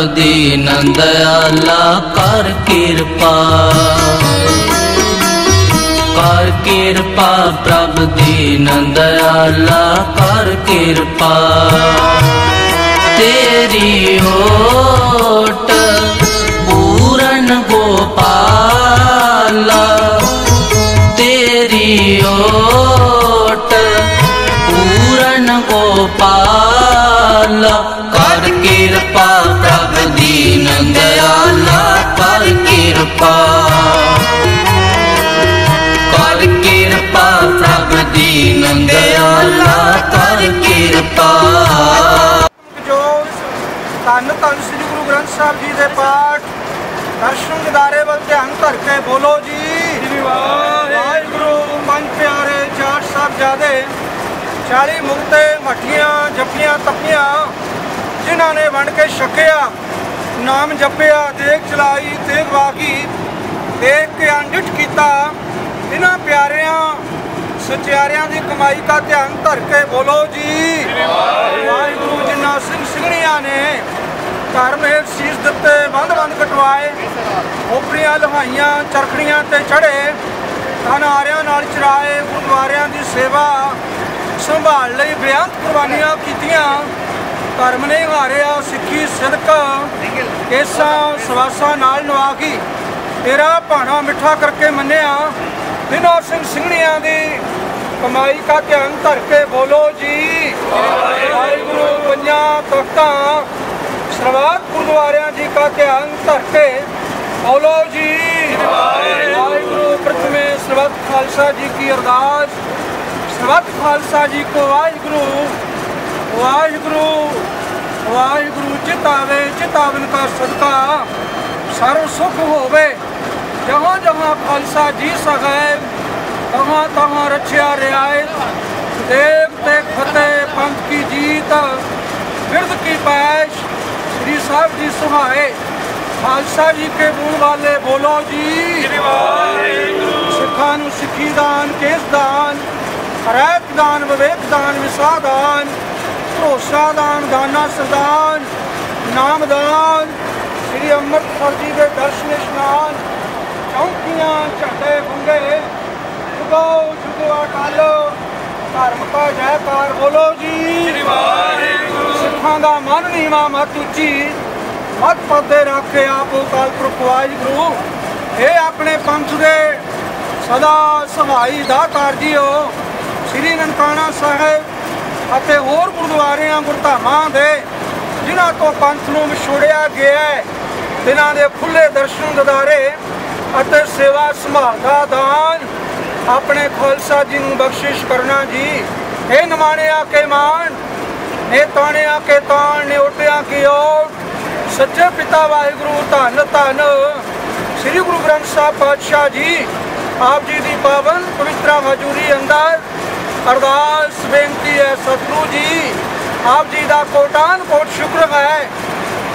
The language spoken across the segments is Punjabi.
ਕਰ ਕਿਰਪਾ ਪ੍ਰਭ ਦੀਨ ਦਇਆਲਾ ਕਰ ਕਿਰਪਾ। ਕਰ ਕਿਰਪਾ ਪ੍ਰਭ ਦੀਨ ਦਇਆਲਾ ਕਰ ਕਿਰਪਾ। ਤੇਰੀ ਓਟ ਸਾਹਿਬ ਜੀ ਦੇ ਪਾਠ, ਦਰਸ਼ਨ ਦਿਦਾਰੇ ਵੱਲ ਧਿਆਨ ਧਰ ਕੇ ਬੋਲੋ ਜੀ। ਵਾਹਿਗੁਰੂ ਪੰਜ ਪਿਆਰੇ, ਚਾਰ ਸਾਹਿਬਜ਼ਾਦੇ 40 ਮੁਕਤੇ, ਮੱਠੀਆਂ, ਜੱਫੀਆਂ, ਤੱਪੀਆਂ, ਜਿਨ੍ਹਾਂ ਨੇ ਵੰਡ ਕੇ ਛਕਿਆ, ਨਾਮ ਜਪਿਆ ਦੇਖ ਚਲਾਈ ਤੇ ਵਾਗੀ, ਦੇਖ ਕੇ ਅੰਡਿਠ ਕੀਤਾ। ਇਹਨਾਂ ਪਿਆਰਿਆਂ, ਸਚਿਆਰਿਆਂ ਦੀ ਕਮਾਈ ਦਾ ਧਿਆਨ ਧਰ ਕੇ ਬੋਲੋ ਜੀ। ਵਾਹਿਗੁਰੂ, ਜਿਨ੍ਹਾਂ ਸਿੰਘ ਸਿੰਘਣੀਆਂ ਨੇ ਘਰ ਹੇਠ ਸੀਸ ਦਿੱਤੇ, ਬੰਦ ਬੰਦ ਕਟਵਾਏ। ਉਪਰੀਆਂ ਲਹਾਈਆਂ, ਚਰਖੜੀਆਂ ਤੇ ਚੜ੍ਹੇ। ਧਨ ਆਰਿਆਂ ਨਾਲ ਚਰਾਏ, ਗੁਰਦੁਆਰਿਆਂ ਦੀ ਸੇਵਾ ਸੰਭਾਲ ਲਈ ਬੇਅੰਤ ਕੁਰਬਾਨੀਆਂ ਕੀਤੀਆਂ। ਧਰਮ ਨੇ ਹਾਰਿਆ ਸਿੱਖੀ ਸਿਦਕ। ਕੇਸਾਂ, ਸਵਾਸਾਂ ਨਾਲ ਨਵਾਗੀ ਤੇਰਾ ਭਾਣਾ ਮਿੱਠਾ ਕਰਕੇ ਮੰਨਿਆ। ਬਿਨਾਂ ਸਿੰਘ ਸਿੰਘਣੀਆਂ ਦੀ ਕਮਾਈ ਦਾ ਧਿਆਨ ਧਰ ਕੇ ਬੋਲੋ ਜੀ। ਵਾਹਿਗੁਰੂ, ਪੰਜਾਂ ਤਖਤਾਂ। ਸਰਵਾਤ ਗੁਰਦੁਆਰਿਆਂ ਜੀ ਕਾ ਧਿਆਨ ਧਰ ਕੇ ਬੋਲੋ ਜੀ। ਵਾਹਿਗੁਰੂ ਪ੍ਰਥਮੇ ਸਰਬੱਤ ਖਾਲਸਾ ਜੀ ਕੀ ਅਰਦਾਸ। ਸਰਬੱਤ ਖਾਲਸਾ ਜੀ ਕੋ ਵਾਹਿਗੁਰੂ। ਵਾਹਿਗੁਰੂ ਵਾਹਿਗੁਰੂ ਚਿਤਾਵੇ ਚਿਤਾਵਨ ਕਾ ਸਦਕਾ। ਸਰਵ ਸੁਖ ਹੋਵੇ। ਜਹਾਂ ਜਹਾਂ ਖਾਲਸਾ ਜੀ ਸਗੈ ਤਹਾਂ ਤਹਾਂ ਰਛਿਆ ਰਿਆਇਤ। ਦੇਵ ਤੇ ਫਤਿਹ ਪੰਥ ਕੀ ਜੀਤ ਬਿਰਦ ਕੀ ਪੈਸ਼। ਸ੍ਰੀ ਸਾਹਿਬ ਜੀ ਸੁਹਾਏ, ਖਾਲਸਾ ਜੀ ਕੇ ਬੂਣ ਵਾਲੇ ਬੋਲੋ ਜੀ। ਸਿੱਖਾਂ ਨੂੰ ਸਿੱਖੀ ਦਾਨ, ਕੇਸ ਦਾਨ, ਹਰੇਕ ਦਾਨ, ਵਿਵੇਕ ਦਾਨ ਵਿਸਾ ਦਾਨ, ਭਰੋਸਾ ਦਾਨ, ਦਾਨਾ ਸਦਾਨ ਨਾਮ ਦਾਨ, ਸ੍ਰੀ ਅੰਮ੍ਰਿਤਸਰ ਜੀ ਦੇ ਦਰਸ਼ਨ ਇਸ਼ਨਾਨ, ਚੌਂਕੀਆਂ, ਝੰਡੇ ਬੰਗੇ ਜੁਗੋ ਜੁਗੋ ਅਟਲ ਧਰਮ ਕਾ ਜੈਕਾਰ ਬੋਲੋ ਜੀ। ਸਿੱਖਾਂ ਦਾ ਮਨ ਨੀਵਾ ਮਤ ਉੱਚੀ। ਮਤ ਪੱਦੇ ਰੱਖੇ ਆਪੋ ਕਾਲ ਪੁਰਖ ਵਾਹਿਗੁਰੂ। ਇਹ ਆਪਣੇ ਪੰਥ ਦੇ ਸਦਾ ਸਹਾਈ ਦਾ ਜੀਓ। ਸ੍ਰੀ ਨਨਕਾਣਾ ਸਾਹਿਬ ਅਤੇ ਹੋਰ ਗੁਰਦੁਆਰਿਆਂ, ਗੁਰਧਾਮਾਂ ਦੇ, ਜਿਨ੍ਹਾਂ ਤੋਂ ਪੰਥ ਨੂੰ ਵਿਛੋੜਿਆ ਗਿਆ ਹੈ ਜਿਨ੍ਹਾਂ ਦੇ ਖੁੱਲੇ ਦਰਸ਼ਨ ਦਿਦਾਰੇ ਅਤੇ ਸੇਵਾ ਸੰਭਾਲ ਦਾ ਦਾਨ ਆਪਣੇ ਖਾਲਸਾ ਜੀ ਨੂੰ ਬਖਸ਼ਿਸ਼ ਕਰਨਾ ਜੀ। ਇਹ ਨਿਮਾਣਿਆ ਕੇ ਮਾਨ ਨੇ ਤਾਣਿਆ ਕੇ ਤਾਣ ਨੇ ਉੱਟਿਆ ਕੀ ਓਟ ਸੱਚੇ ਪਿਤਾ ਵਾਹਿਗੁਰੂ ਧੰਨ ਧੰਨ। ਸ੍ਰੀ ਗੁਰੂ ਗ੍ਰੰਥ ਸਾਹਿਬ ਪਾਤਸ਼ਾਹ ਜੀ, ਆਪ ਜੀ ਦੀ ਪਾਵਨ ਪਵਿੱਤਰ ਹਜ਼ੂਰੀ ਅੰਦਰ ਅਰਦਾਸ ਬੇਨਤੀ ਹੈ ਸਤਿਗੁਰੂ ਜੀ, ਆਪ ਜੀ ਦਾ ਕੋਟਾਨ ਕੋਟ ਸ਼ੁਕਰ ਹੈ।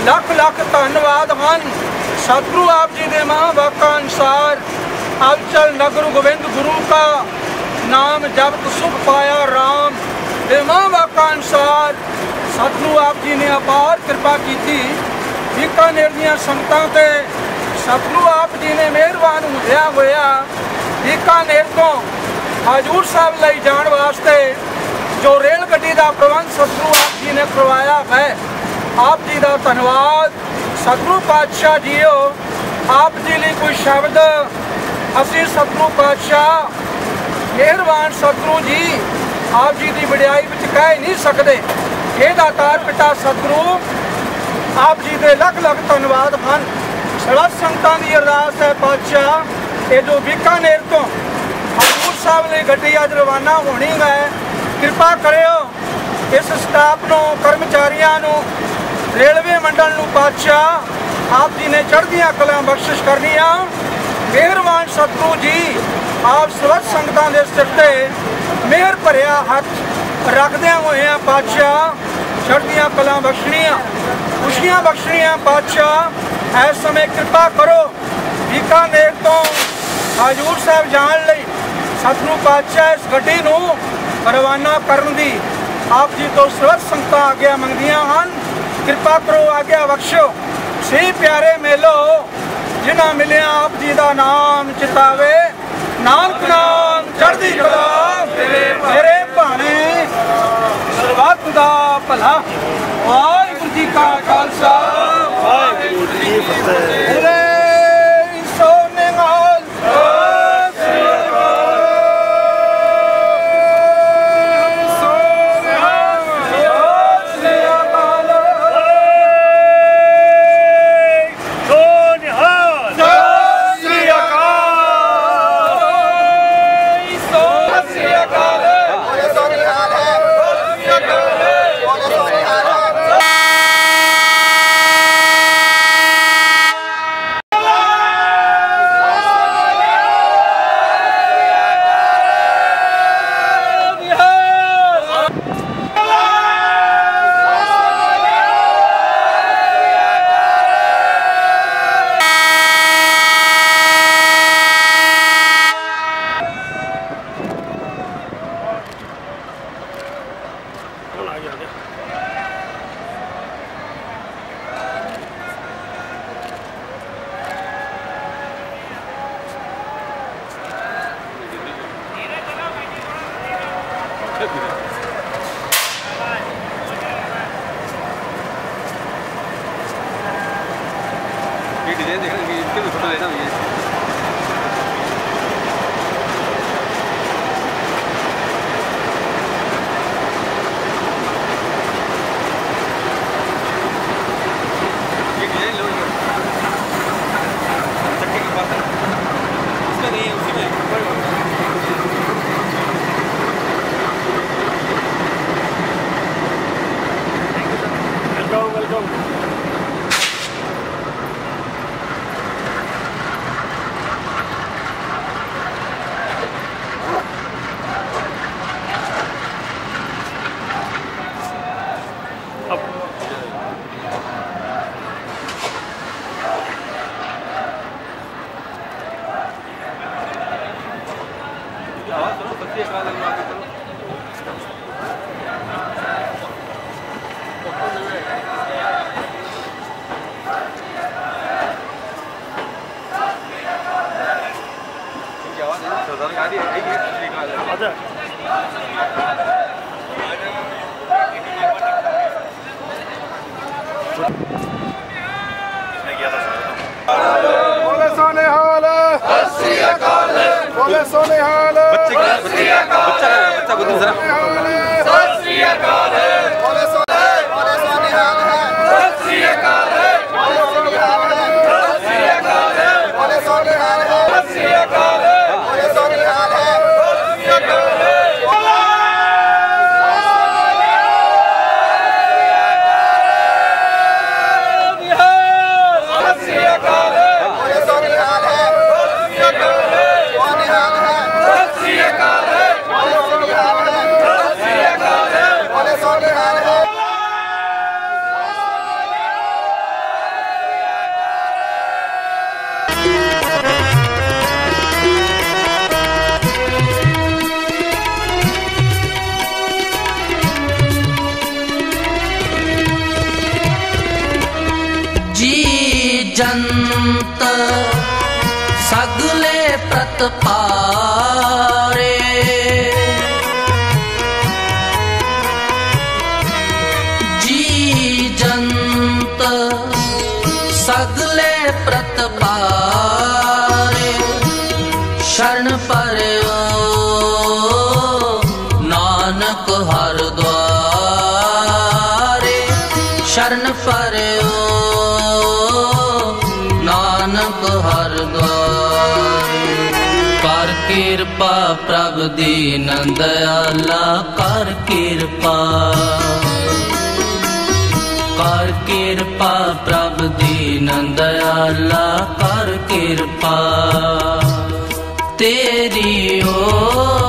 ਲੱਖ ਲੱਖ ਧੰਨਵਾਦ ਹਨ। ਸਤਿਗੁਰੂ ਆਪ ਜੀ ਦੇ ਮਹਾਵਾਕਾਂ ਅਨੁਸਾਰ ਅਵਚਲ ਨਗਰ ਗੋਬਿੰਦ ਗੁਰੂ ਕਾ ਨਾਮ ਜਪਤ ਸੁਖ ਪਾਇਆ RAM ਦੇ ਮਹਾਵਾਕਾਂ ਅਨੁਸਾਰ ਸਤਿਗੁਰੂ ਆਪ ਜੀ ਨੇ ਅਪਾਰ ਕਿਰਪਾ ਕੀਤੀ। ਬੀਕਾਨੇਰ ਦੀਆਂ ਸੰਗਤਾਂ ਤੇ ਸਤਿਗੁਰੂ ਆਪ ਜੀ ਨੇ ਮਿਹਰਬਾਨ ਹੁੰਦਿਆ ਹੋਇਆ ਬੀਕਾਨੇਰ ਤੋਂ ਹਜੂਰ ਸਾਹਿਬ ਲਈ ਜਾਣ ਵਾਸਤੇ ਜੋ ਰੇਲ ਗੱਡੀ ਦਾ ਪ੍ਰਬੰਧ ਸਤਿਗੁਰੂ ਆਪ ਜੀ ਨੇ ਕਰਵਾਇਆ ਹੈ, ਆਪ ਜੀ ਦਾ ਧੰਨਵਾਦ। ਸਤਿਗੁਰੂ ਪਾਤਸ਼ਾਹ ਜੀਓ, ਆਪ ਜੀ ਲਈ ਕੋਈ ਸ਼ਬਦ, ਅਸੀਂ ਸਤਿਗੁਰੂ ਪਾਤਸ਼ਾਹ, ਮਿਹਰਬਾਨ ਸਤਿਗੁਰੂ ਜੀ। ਆਪ ਜੀ ਦੀ ਵਡਿਆਈ ਵਿੱਚ ਕਹਿ ਨਹੀਂ ਸਕਦੇ। ਇਹਦਾ ਦਾਤਾਰ ਪਿਤਾ ਸਤਿਗੁਰੂ ਆਪ ਜੀ ਦੇ ਲੱਖ ਲੱਖ ਧੰਨਵਾਦ ਹਨ। ਸਰਬ ਸੰਗਤਾਂ ਦੀ ਅਰਦਾਸ ਹੈ ਪਾਤਸ਼ਾਹ। ਇਹ ਜੋ ਬੀਕਾਨੇਰ ਤੋਂ ਹਜ਼ੂਰ ਸਾਹਿਬ ਲਈ ਗੱਡੀ ਅੱਜ ਰਵਾਨਾ ਹੋਣੀ ਹੈ, ਕਿਰਪਾ ਕਰਿਓ ਇਸ ਸਟਾਫ ਨੂੰ, ਕਰਮਚਾਰੀਆਂ ਨੂੰ, ਰੇਲਵੇ ਮੰਡਲ ਨੂੰ ਪਾਤਸ਼ਾਹ, ਆਪ ਜੀ ਨੇ ਚੜ੍ਹਦੀਆਂ ਕਲਾਂ ਬਖਸ਼ਿਸ਼ ਕਰਨੀਆਂ। ਮਿਹਰਬਾਨ ਸਤਿਗੁਰੂ ਜੀ, ਆਪ ਸਰਬ ਸੰਗਤਾਂ ਦੇ ਸਿਰ ਤੇ ਮਿਹਰ ਭਰਿਆ ਹੱਥ ਰੱਖਦਿਆਂ ਹੋਇਆਂ ਬਾਦਸ਼ਾਹ ਚੜ੍ਹਦੀਆਂ ਕਲਾ ਬਖਸ਼ਣੀਆਂ, ਖੁਸ਼ੀਆਂ ਬਖਸ਼ਣੀਆਂ ਬਾਦਸ਼ਾਹ ਇਸ ਸਮੇਂ ਕਿਰਪਾ ਕਰੋ, ਬੀਕਾਨੇਰ ਤੋਂ ਹਾਜੂਰ ਸਾਹਿਬ ਜਾਣ ਲਈ ਸਤਨੂ ਪਾਤਸ਼ਾਹ ਇਸ ਗੱਡੀ ਨੂੰ ਰਵਾਨਾ ਕਰਨ ਦੀ ਆਪ ਜੀ ਤੋਂ ਸਰਵ ਸੰਗਤਾਂ ਆਗਿਆ ਮੰਗਦੀਆਂ ਹਨ। ਕਿਰਪਾ ਕਰੋ, ਆਗਿਆ ਬਖਸ਼ੋ ਸੇ ਪਿਆਰੇ ਮੇਲੋ, ਜਿਨ੍ਹਾਂ ਮਿਲਿਆ ਆਪ ਜੀ ਦਾ ਨਾਮ ਚਿਤਾਵੇ, ਨਾਨਕ ਨਾਮ ਚੜਦੀ ਕਲਾ। ਮੇਰੇ ਭਾਣੇ ਸਰਬੱਤ ਦਾ ਭਲਾ। ਵਾਹਿਗੁਰੂ ਜੀ ਕਾ ਖਾਲਸਾ। ਵਾਹਿਗੁਰੂ ਜੀ ਕੀ ਫਤਿਹ। Gracias. không Hadi, hadi, hadi. Hadi. ਬੋਲੇ ਸੋਨੇ ਹਾਲ ਸਤਿ ਸ੍ਰੀ ਅਕਾਲ। ਬੋਲੇ ਸੋਨੇ ਹਾਲ। ਬੱਚੇ ਬੱਚਾ ਬੱਚਾ ਗੁੱਦੂ ਸਰ ਜੰਤ ਸਗਲੇ ਪ੍ਰਤਪਾਰੇ ਜੀ ਜੰਤ ਸਗਲੇ ਪ੍ਰਤਪਾਰੇ ਸ਼ਰਨ ਪਰੇ ਪ੍ਰਭ ਦੀ ਨੰਦ ਆਲਾ ਕਰ ਕਿਰਪਾ। ਕਰ ਕਿਰਪਾ ਪ੍ਰਭ ਦੀ ਨੰਦ ਆਲਾ ਕਰ ਕਿਰਪਾ। ਤੇਰੀ ਓ